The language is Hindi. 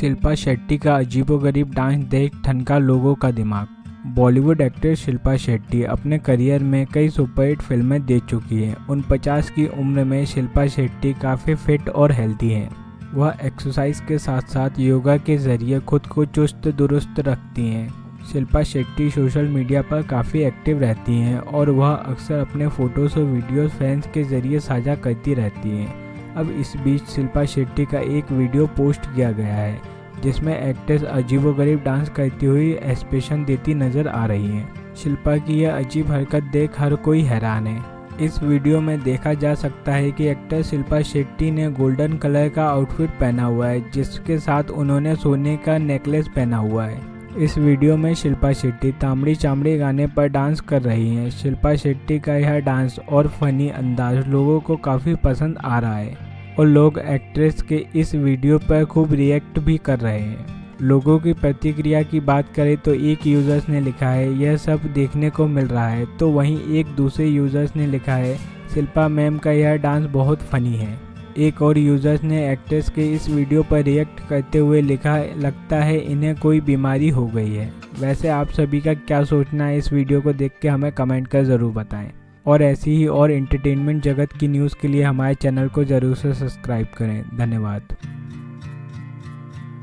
शिल्पा शेट्टी का अजीबोगरीब डांस देख ठनका लोगों का दिमाग। बॉलीवुड एक्ट्रेस शिल्पा शेट्टी अपने करियर में कई सुपरहिट फ़िल्में दे चुकी हैं। उन 50 की उम्र में शिल्पा शेट्टी काफ़ी फिट और हेल्दी हैं। वह एक्सरसाइज के साथ साथ योगा के ज़रिए खुद को चुस्त, दुरुस्त रखती हैं। शिल्पा शेट्टी सोशल मीडिया पर काफ़ी एक्टिव रहती हैं और वह अक्सर अपने फ़ोटोज़ और वीडियोज़ फैंस के ज़रिए साझा करती रहती हैं। अब इस बीच शिल्पा शेट्टी का एक वीडियो पोस्ट किया गया है। जिसमें एक्ट्रेस अजीबोगरीब डांस करती हुई एक्सप्रेशन देती नज़र आ रही हैं। शिल्पा की यह अजीब हरकत देख हर कोई हैरान है। इस वीडियो में देखा जा सकता है कि एक्टर शिल्पा शेट्टी ने गोल्डन कलर का आउटफिट पहना हुआ है, जिसके साथ उन्होंने सोने का नेकलेस पहना हुआ है। इस वीडियो में शिल्पा शेट्टी तामड़ी चामड़ी गाने पर डांस कर रही हैं। शिल्पा शेट्टी का यह डांस और फनी अंदाज लोगों को काफ़ी पसंद आ रहा है। और लोग एक्ट्रेस के इस वीडियो पर खूब रिएक्ट भी कर रहे हैं। लोगों की प्रतिक्रिया की बात करें तो एक यूज़र्स ने लिखा है, यह सब देखने को मिल रहा है। तो वहीं एक दूसरे यूज़र्स ने लिखा है, शिल्पा मैम का यह डांस बहुत फनी है। एक और यूज़र्स ने एक्ट्रेस के इस वीडियो पर रिएक्ट करते हुए लिखा, लगता है इन्हें कोई बीमारी हो गई है। वैसे आप सभी का क्या सोचना है इस वीडियो को देख के हमें कमेंट कर ज़रूर बताएँ। और ऐसी ही और एंटरटेनमेंट जगत की न्यूज़ के लिए हमारे चैनल को ज़रूर से सब्सक्राइब करें। धन्यवाद।